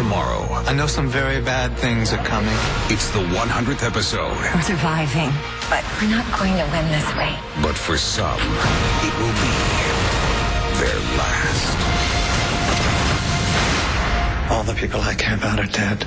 tomorrow. I know some very bad things are coming. It's the 100th episode. We're surviving, but we're not going to win this way. But for some, it will be their last. All the people I care about are dead.